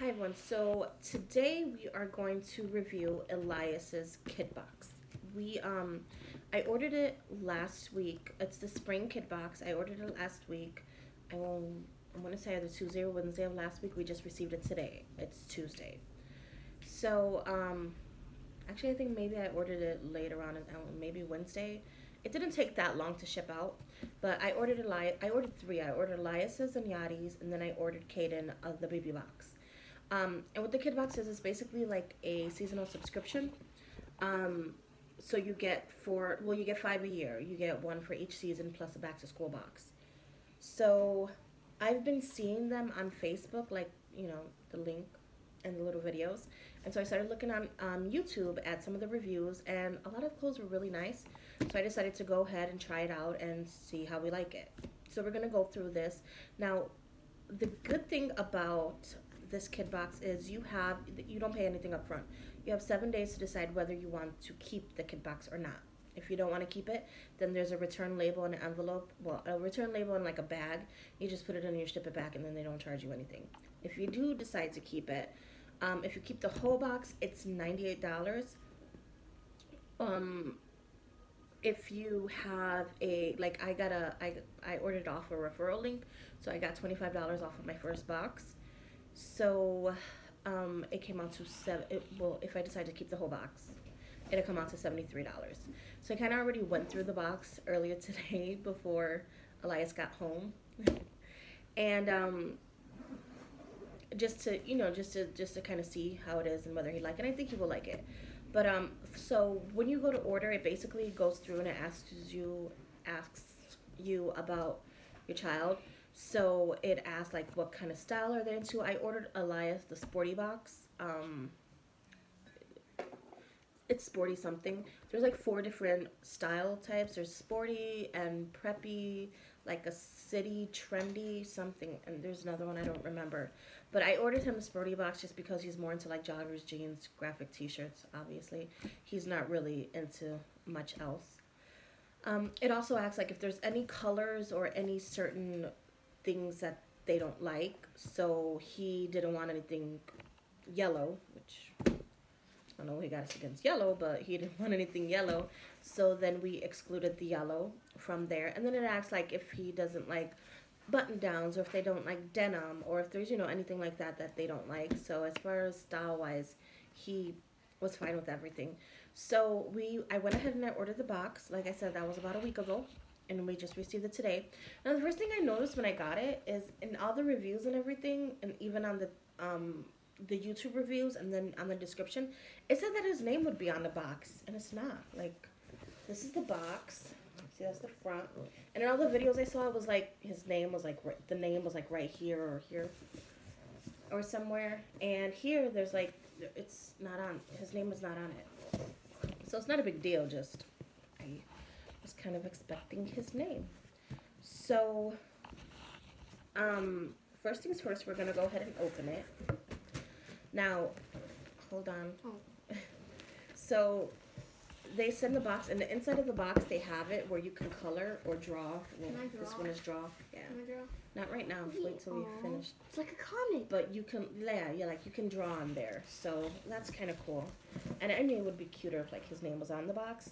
Hi everyone. So today we are going to review Elias's kid box. We um I ordered it last week. It's the spring kid box. I ordered it last week. I will I want to say either Tuesday or Wednesday of last week. We just received it today. It's Tuesday. So um actually I think maybe I ordered it later on, uh, maybe Wednesday. It didn't take that long to ship out, but I ordered Elias. I ordered three. I ordered Elias's and Yadi's, and then I ordered Caden of the baby box. Um, and what the kid box is is basically like a seasonal subscription. Um, so you get four, well, you get five a year. You get one for each season plus a back to school box. So I've been seeing them on Facebook, like you know the link and the little videos. And so I started looking on um, YouTube at some of the reviews, and a lot of clothes were really nice. So I decided to go ahead and try it out and see how we like it. So we're gonna go through this now. The good thing about this kid box is you have you don't pay anything up front. You have seven days to decide whether you want to keep the kid box or not. If you don't want to keep it, then there's a return label and an envelope. Well, a return label in like a bag. You just put it in and you ship it back, and then they don't charge you anything. If you do decide to keep it, um, if you keep the whole box, it's ninety eight dollars. Um, if you have a like I got a I I ordered off a referral link, so I got twenty five dollars off of my first box. So um, it came out to seven. It, well, if I decide to keep the whole box, it'll come out to seventy three dollars. So I kind of already went through the box earlier today before Elias got home, and um, just to you know just to just to kind of see how it is and whether he like it. And I think he will like it. But um, so when you go to order, it basically goes through and it asks you asks you about your child. So it asks like what kind of style are they into. I ordered Elias the sporty box. Um, it's sporty something. There's like four different style types. There's sporty and preppy, like a city trendy something, and there's another one I don't remember. But I ordered him a sporty box just because he's more into like joggers, jeans, graphic T-shirts. Obviously, he's not really into much else. Um, it also asks like if there's any colors or any certain things that they don't like. So he didn't want anything yellow, which I don't know he got us against yellow, but he didn't want anything yellow. So then we excluded the yellow from there. And then it asks like if he doesn't like button downs or if they don't like denim or if there's, you know, anything like that that they don't like. So as far as style wise, he was fine with everything. So we I went ahead and I ordered the box. Like I said, that was about a week ago and we just received it today. Now the first thing I noticed when I got it is in all the reviews and everything, and even on the um the YouTube reviews and then on the description, it said that his name would be on the box, and it's not. Like, this is the box. See, that's the front. And in all the videos I saw, it was like his name was like the name was like right here or here or somewhere. And here, there's like it's not on. His name is not on it. So it's not a big deal. Just was kind of expecting his name. So, um, first things first, we're gonna go ahead and open it. Now, hold on. Oh. So, they send the box, and the inside of the box, they have it where you can color or draw. Well, I This one is draw. Yeah. Can I draw? Not right now. Wait till we finish. It's like a comic. But you can, yeah, yeah, like you can draw on there. So that's kind of cool. And I knew it would be cuter if like his name was on the box.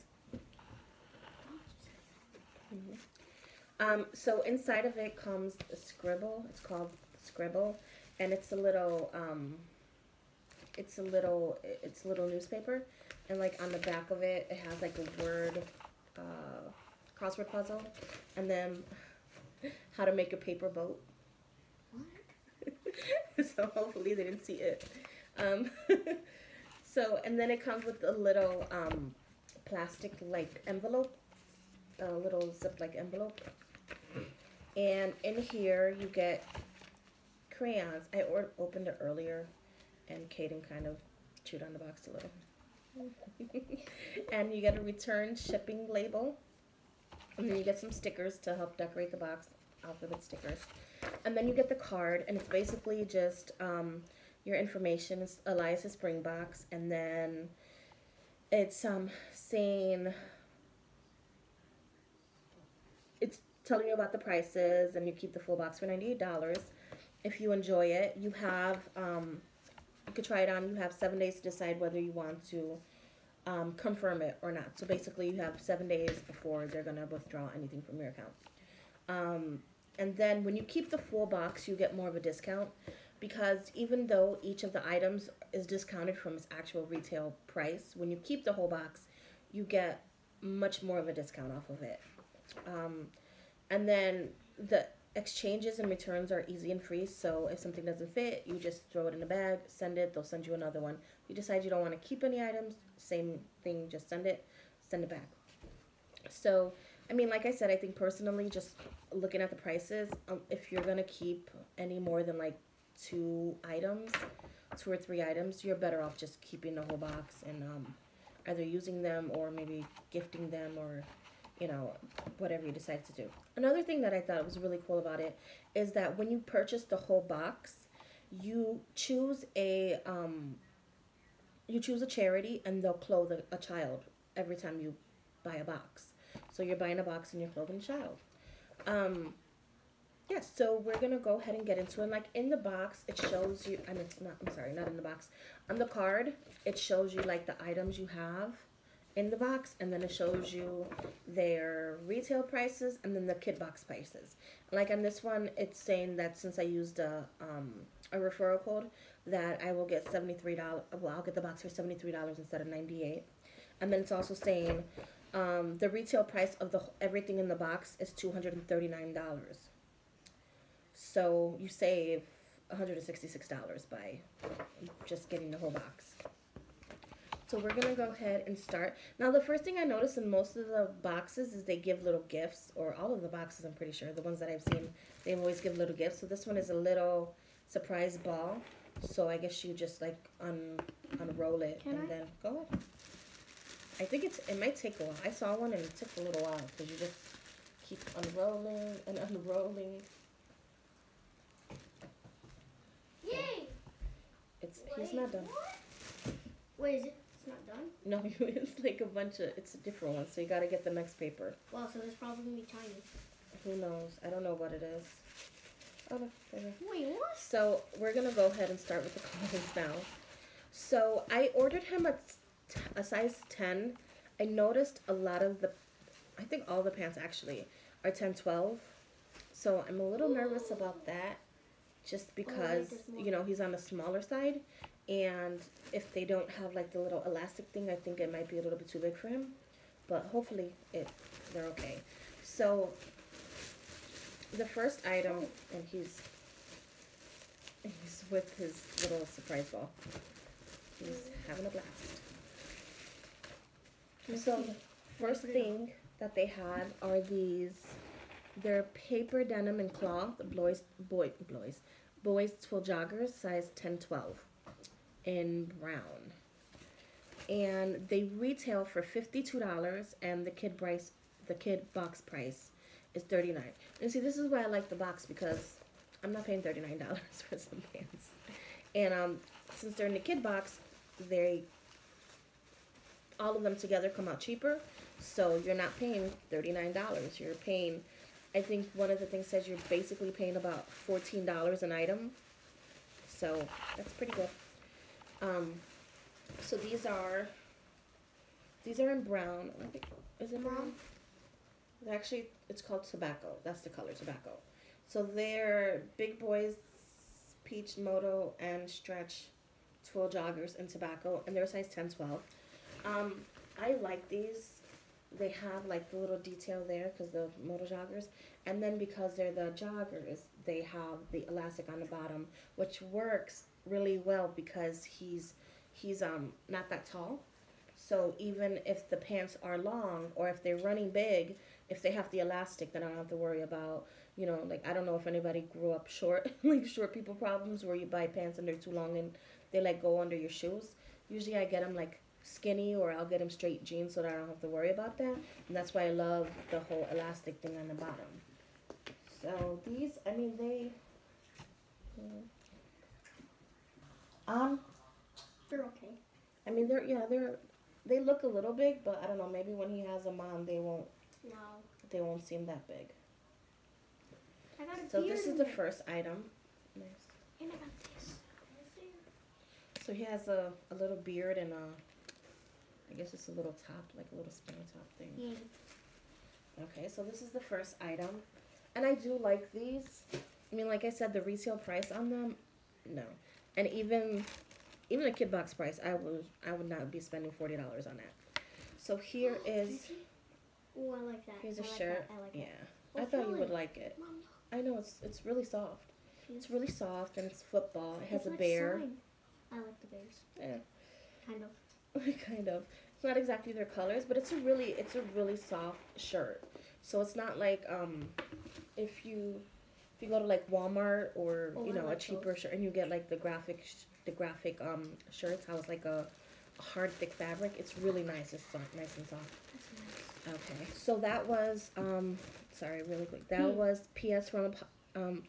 Um, so inside of it comes a scribble. It's called scribble, and it's a little, um, it's a little, it's a little newspaper, and like on the back of it, it has like a word, uh, crossword puzzle, and then how to make a paper boat. What? so hopefully they didn't see it. Um, so and then it comes with a little um, plastic like envelope, a little zip like envelope, and in here you get crayons. I opened it earlier, and Kaden kind of chewed on the box a little. and you get a return shipping label, and then you get some stickers to help decorate the box, alphabet stickers. And then you get the card, and it's basically just um, your information, it's spring box, and then it's um, saying it's telling you about the prices, and you keep the full box for ninety eight dollars. If you enjoy it, you have um, You could try it on. You have seven days to decide whether you want to um, confirm it or not. So basically, you have seven days before they're gonna withdraw anything from your account. Um, and then when you keep the full box, you get more of a discount because even though each of the items is discounted from its actual retail price, when you keep the whole box, you get much more of a discount off of it. Um, and then the exchanges and returns are easy and free. So if something doesn't fit, you just throw it in a bag, send it. They'll send you another one. If you decide you don't want to keep any items, same thing. Just send it, send it back. So I mean, like I said, I think personally, just looking at the prices, um, if you're gonna keep any more than like two items, two or three items, you're better off just keeping the whole box and um, either using them or maybe gifting them or you know whatever you decide to do. Another thing that I thought was really cool about it is that when you purchase the whole box, you choose a um, you choose a charity and they'll clothe a, child every time you buy a box. So you're buying a box and you're clothing a child. Um, yes, yeah, so we're gonna go ahead and get into it. Like in the box, it shows you. I mean, not. I'm sorry, not in the box. On the card, it shows you like the items you have in the box, and then it shows you their retail prices and then the kid box prices. Like on this one, it's saying that since I used a um, a referral code, that I will get seventy three dollars. Well, I'll get the box for seventy three dollars instead of ninety eight. And then it's also saying um, the retail price of the everything in the box is two hundred and thirty nine dollars. So you save one hundred and sixty six dollars by just getting the whole box. So we're gonna go ahead and start. Now the first thing I noticed in most of the boxes is they give little gifts, or all of the boxes I'm pretty sure, the ones that I've seen, they always give little gifts. So this one is a little surprise ball. So I guess you just like un unroll it Can and I? then go ahead. I think it's it might take a while. I saw one and it took a little while because you just keep unrolling and unrolling. Yay! It's Wait, he's not done. What? Wait, it? It's not done. No, it's like a bunch of. It's a different one, so you got to get the next paper. Well, so this probably gonna be tiny. Who knows? I don't know what it is. Oh, Wait, what? So we're gonna go ahead and start with the clothes now. So I ordered him a a size 10, I noticed a lot of the, I think all the pants actually are 10, 12. So I'm a little nervous about that just because, oh, you know, he's on the smaller side. And if they don't have like the little elastic thing, I think it might be a little bit too big for him. But hopefully it, they're okay. So the first item, and he's, he's with his little surprise ball. He's having a blast. So first thing that they had are these. They're paper denim and cloth boys boy boys boys twill joggers size 10 12 in brown. And they retail for $52 and the kid price the kid box price is 39 And see this is why I like the box because I'm not paying $39 for some pants. And um since they're in the kid box, they all of them together come out cheaper. So you're not paying $39. You're paying, I think one of the things says you're basically paying about $14 an item. So that's pretty good. Um, so these are, these are in brown. Is it brown? Actually, it's called tobacco. That's the color, tobacco. So they're big boys, peach, moto, and stretch twill joggers in tobacco, and they're size 10, 12. Um, I like these. They have like the little detail there because the motor joggers, and then because they're the joggers, they have the elastic on the bottom, which works really well because he's he's um not that tall. So even if the pants are long or if they're running big, if they have the elastic, then I don't have to worry about, you know, like I don't know if anybody grew up short, like short people problems where you buy pants and they're too long and they like go under your shoes. Usually I get them like skinny or I'll get them straight jeans so that I don't have to worry about that. And that's why I love the whole elastic thing on the bottom. So these, I mean, they, um, they're okay. I mean, they're, yeah, they're, they look a little big, but I don't know, maybe when he has them on, they won't, no. they won't seem that big. I got a so this is the first item. Nice. And I got this. So he has a, a little beard and a, I guess it's a little top, like a little spinny top thing. Yeah. Okay, so this is the first item. And I do like these. I mean, like I said, the retail price on them, no. And even even the kid box price, I would I would not be spending forty dollars on that. So here is Oh, I like that. here's a like shirt. That. I like yeah. that. I thought you would like it. Mom, I know it's it's really soft. It's really soft and it's football. It has it's a like bear. slime. I like the bears. Yeah. Kind of. kind of. It's not exactly their colors, but it's a really it's a really soft shirt. So it's not like um if you if you go to like Walmart or Oh, you know a cheaper those. shirt and you get like the graphic sh- the graphic um shirts how it's like a, hard thick fabric. It's really nice. It's soft, nice and soft. That's nice. Okay. So that was um sorry, really quick. That Hmm. was PS from um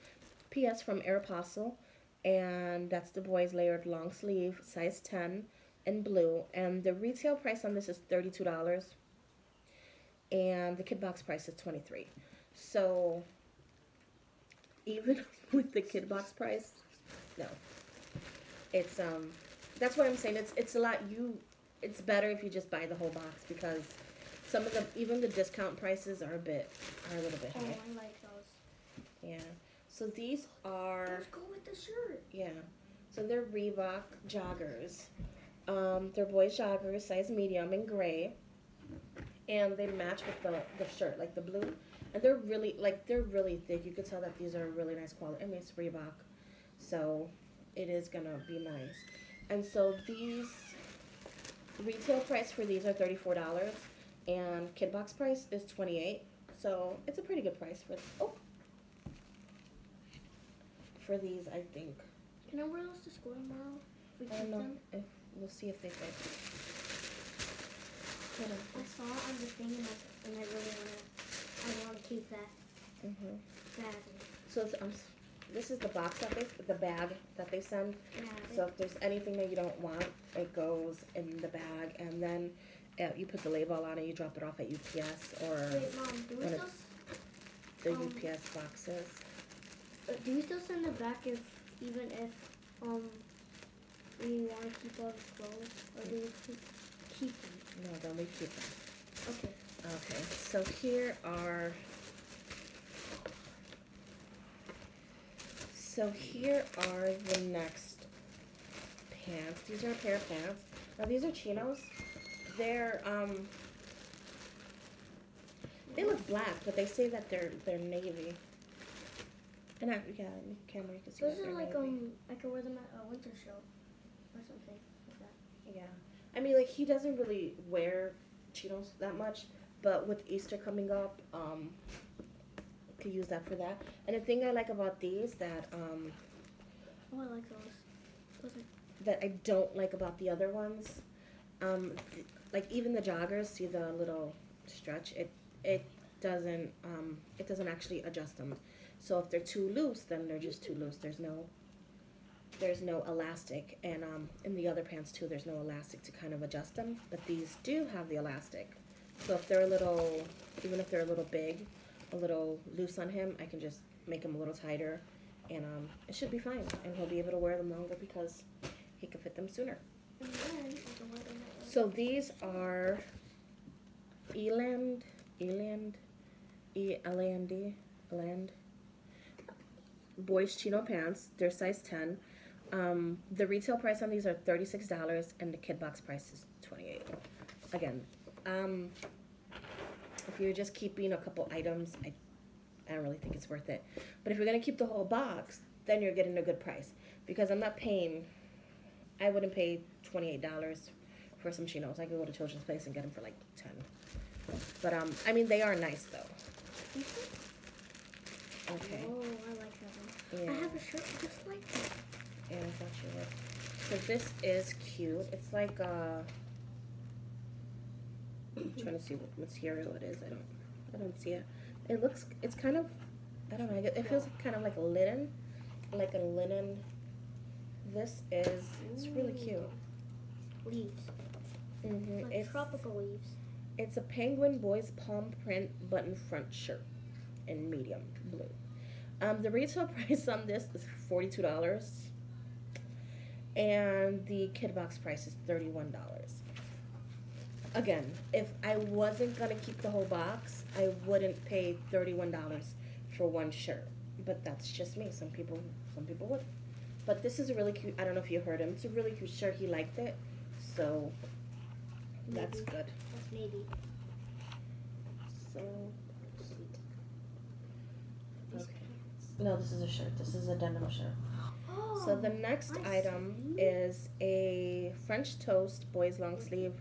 PS from Aeropostale and that's the boys layered long sleeve, size 10 in blue and the retail price on this is $32 and the kid box price is 23. So even with the kid box price, no. It's um that's what I'm saying. It's it's a lot you it's better if you just buy the whole box because some of the even the discount prices are a bit are a little bit high. Oh. I like those. Yeah. So these are Those go with the shirt. yeah. So they're Reebok joggers. Um, they're boys joggers, size medium in gray. And they match with the, the shirt, like the blue. And they're really like they're really thick. You could tell that these are really nice quality. I mean it's Reebok. So it is gonna be nice. And so these retail price for these are thirty four dollars and kid box price is twenty eight. So it's a pretty good price for oh for these I think. Can I wear those to school tomorrow? If we I don't keep know them? We'll see if they fit. Hold I saw it on the thing and I, and I really wanna, I wanna keep that hmm badly. So it's, um, this is the box that they, the bag that they send. Yeah. So if there's anything that you don't want, it goes in the bag, and then uh, you put the label on it. You drop it off at UPS or Wait, mom, do we still, the um, UPS boxes. uh, do we still send it back if, even if, um, we wanna keep all the clothes, or do you keep, keep them? No, then we keep them. Okay. Okay, so here are. So here are the next pants. These are a pair of pants. Now these are chinos. They're um. They look black, but they say that they're they're navy. And I, yeah, camera you can see Those are like, navy. um, I could wear them at a winter show, or something like that. Yeah. I mean, like, he doesn't really wear chinos that much, but with Easter coming up, um, could use that for that. And the thing I like about these that, um, Oh, I like those. Those are that I don't like about the other ones, um, like even the joggers, see the little stretch, it, it doesn't, um, it doesn't actually adjust them. So if they're too loose, then they're just too loose. There's no, there's no elastic, and um, in the other pants too, there's no elastic to kind of adjust them. But these do have the elastic. So if they're a little, even if they're a little big, a little loose on him, I can just make them a little tighter, and um, it should be fine. And he'll be able to wear them longer because he can fit them sooner. So these are Eland, Eland, E L A N D, Eland. Boys chino pants. They're size ten. Um, the retail price on these are thirty six dollars, and the kid box price is twenty eight. Again, um, if you're just keeping a couple items, I, I don't really think it's worth it. But if you're gonna keep the whole box, then you're getting a good price because I'm not paying. I wouldn't pay twenty eight dollars for some chinos. I could go to Children's Place and get them for like ten. But um, I mean they are nice though. Okay. Oh, I like that one. Yeah. I have a shirt just like that. Thought. So this is cute. It's like uh. I'm trying to see what material it is. I don't. I don't see it. It looks. It's kind of. I don't know. It feels kind of like a linen, like a linen. This is. It's really cute. Leaves. hmm Like It's tropical leaves. It's a penguin boys palm print button front shirt in medium blue. Um, the retail price on this is forty two dollars, and the kid box price is $31. Again, if I wasn't gonna keep the whole box, I wouldn't pay $31 for one shirt. But that's just me. Some people, some people would. But this is a really cute. I don't know if you heard him. It's a really cute shirt. He liked it, so that's good. That's maybe. So These Okay. no, this is a shirt. This is a denim shirt. So the next I item see. is a French toast boys long sleeve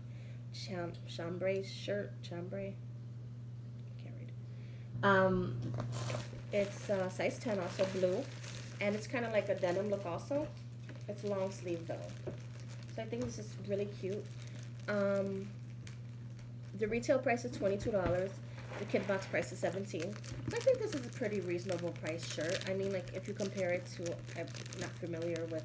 cham- chambray shirt. Chambray. Can't read. Um, it's uh, size ten, also blue, and it's kind of like a denim look. Also, it's long sleeve though. So I think this is really cute. Um, the retail price is twenty two dollars. The kid box price is seventeen. I think this is a pretty reasonable price shirt. I mean, like if you compare it to, I'm not familiar with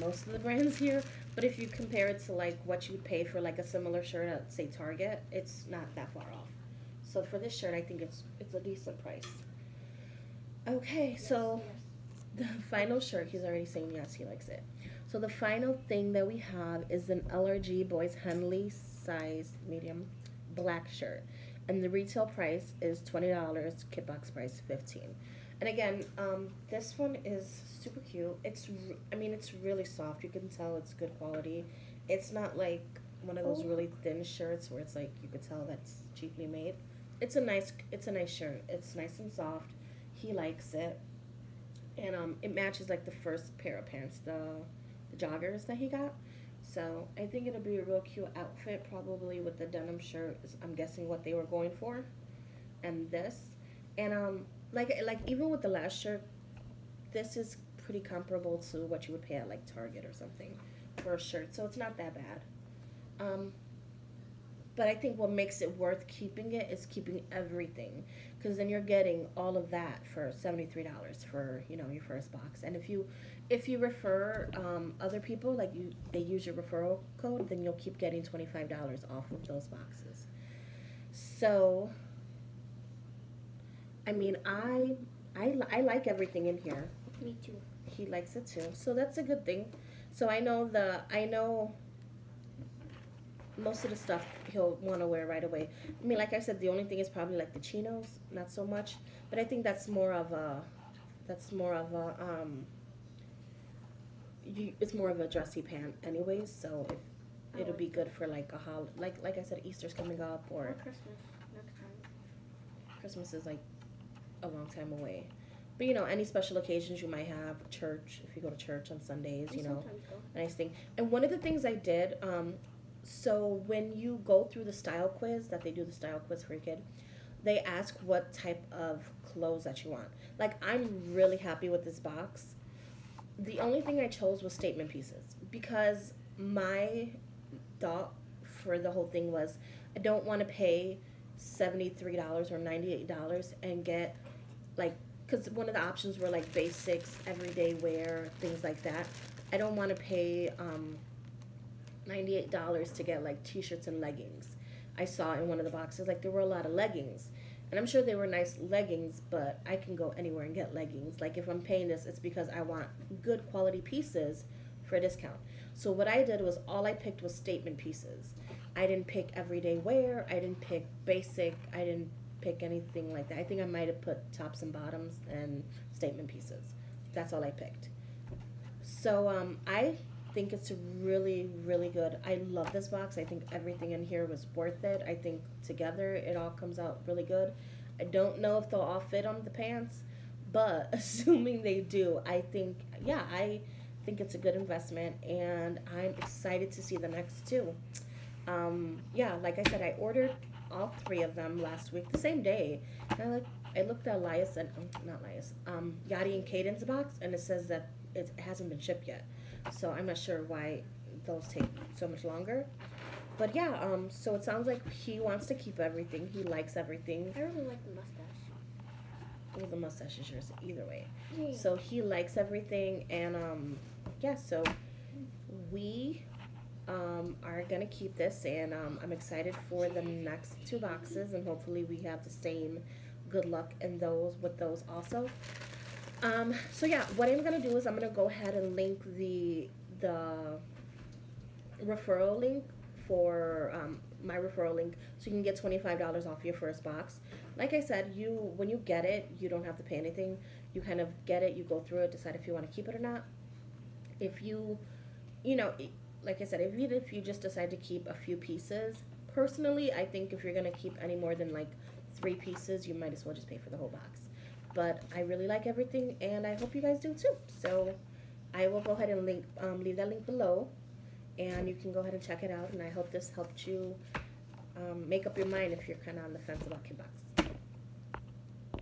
most of the brands here, but if you compare it to like what you would pay for like a similar shirt at say Target, it's not that far off. So for this shirt, I think it's it's a decent price. Okay, so the final shirt, he's already saying yes, he likes it. So the final thing that we have is an LRG Boys Henley size medium black shirt. And the retail price is twenty dollars, kid box price fifteen. And again, um, this one is super cute. It's, I mean, it's really soft. You can tell it's good quality. It's not like one of those Oh. really thin shirts where it's like you could tell that's cheaply made. It's a nice, it's a nice shirt. It's nice and soft. He likes it, and um, it matches like the first pair of pants, the, the joggers that he got. So I think it'll be a real cute outfit, probably with the denim shirt. I'm guessing what they were going for, and this, and um, like like even with the last shirt, this is pretty comparable to what you would pay at like Target or something for a shirt. So it's not that bad. Um, but I think what makes it worth keeping it is keeping everything, because then you're getting all of that for seventy three dollars for you know your first box. And if you if you refer um, other people, like you they use your referral code, then you'll keep getting twenty five dollars off of those boxes. So, I mean, I I li- I like everything in here Me too. he likes it too. So that's a good thing. So I know the I know most of the stuff he'll want to wear right away. I mean, like I said, the only thing is probably like the chinos, not so much. But I think that's more of a that's more of a um. You, it's more of a dressy pant, anyways. So if, it'll be good for like a hol like like I said, Easter's coming up Or or Christmas next time. Christmas is like a long time away. But you know, any special occasions you might have, church, if you go to church on Sundays, I you know, nice thing. And one of the things I did, um, so when you go through the style quiz, that they do the style quiz for your kid, they ask what type of clothes that you want. Like, I'm really happy with this box. The only thing I chose was statement pieces because my thought for the whole thing was I don't want to pay $73 or $98 and get like because one of the options were like basics, everyday wear, things like that. I don't want to pay um, ninety-eight dollars to get like t-shirts and leggings. I saw in one of the boxes like there were a lot of leggings, and I'm sure they were nice leggings, but I can go anywhere and get leggings. Like if I'm paying this, it's because I want good quality pieces for a discount. So what I did was all I picked was statement pieces. I didn't pick everyday wear. I didn't pick basic. I didn't pick anything like that. I think I might have put tops and bottoms and statement pieces. That's all I picked. So um, I think it's really, really good. I love this box. I think everything in here was worth it. I think together it all comes out really good. I don't know if they'll all fit on the pants, but assuming they do, I think, yeah, I think it's a good investment and I'm excited to see the next two. Um, yeah, like I said, I ordered all three of them last week, the same day. And I looked, I looked at Elias and um, not Elias, um, Yachty and Caden's box, and it says that it hasn't been shipped yet. So I'm not sure why those take so much longer. But yeah, um, so it sounds like he wants to keep everything. He likes everything. I really like the mustache. Well, the mustache is yours either way. Yeah. So he likes everything, and um, yeah. So we um, are gonna keep this, and um, I'm excited for the next two boxes, and hopefully we have the same good luck in those with those also. Um, so yeah, what I'm gonna do is I'm gonna go ahead and link the the referral link for um, my referral link so you can get $25 off your first box. Like i said you when you get it you don't have to pay anything. You kind of get it you go through it decide if you want to keep it or not. If you you know like i said if you if you just decide to keep a few pieces personally i think if you're going to keep any more than like three pieces you might as well just pay for the whole box but i really like everything and i hope you guys do too. So i will go ahead and link um, leave that link below and you can go ahead and check it out and i hope this helped you um, make up your mind if you're kind of on the fence about kidbox